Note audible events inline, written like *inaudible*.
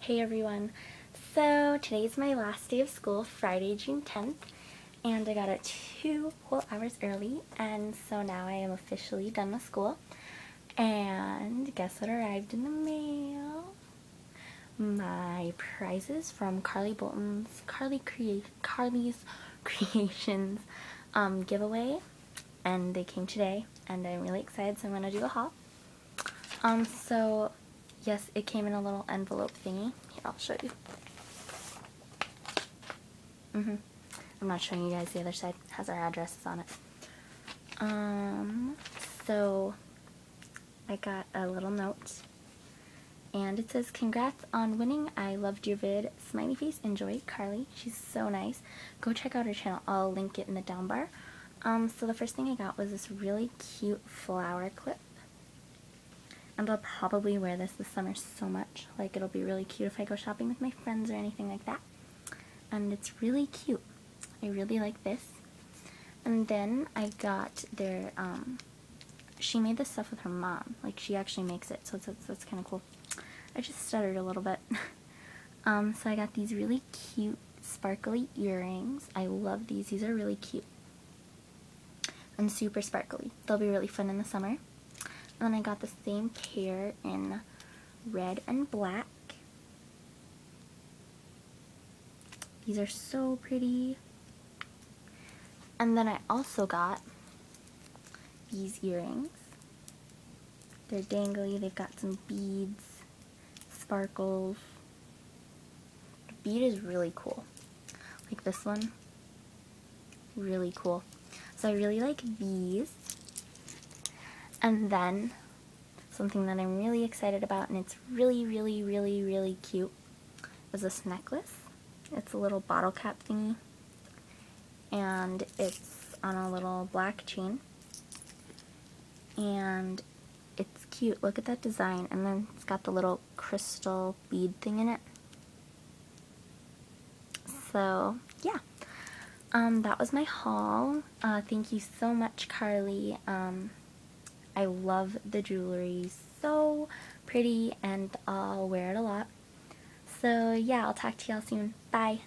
Hey everyone. So today's my last day of school, Friday, June 10th, and I got it two whole hours early, and so now I am officially done with school. And guess what arrived in the mail? My prizes from Carly Bolton's Carly Crea Carly's *laughs* Creations um, giveaway, and they came today, and I'm really excited, so I'm gonna do a haul. Um, so yes, it came in a little envelope thingy. Here, I'll show you. Mm-hmm. I'm not showing you guys the other side. It has our addresses on it. Um, so I got a little note. And it says, congrats on winning. I loved your vid. Smiley face. Enjoy. Carly. She's so nice. Go check out her channel. I'll link it in the down bar. Um, so the first thing I got was this really cute flower clip and I'll probably wear this this summer so much. Like, it'll be really cute if I go shopping with my friends or anything like that. And it's really cute. I really like this. And then I got their, um, she made this stuff with her mom. Like, she actually makes it, so it's, it's, it's kind of cool. I just stuttered a little bit. *laughs* um, so I got these really cute sparkly earrings. I love these. These are really cute. And super sparkly. They'll be really fun in the summer. And then I got the same pair in red and black. These are so pretty. And then I also got these earrings. They're dangly, they've got some beads, sparkles. The bead is really cool. Like this one. Really cool. So I really like these. And then something that I'm really excited about and it's really, really, really, really cute is this necklace. It's a little bottle cap thingy and it's on a little black chain and it's cute. Look at that design and then it's got the little crystal bead thing in it. So yeah, um, that was my haul. Uh, thank you so much, Carly. Um, I love the jewelry. So pretty and I'll wear it a lot. So yeah, I'll talk to y'all soon. Bye.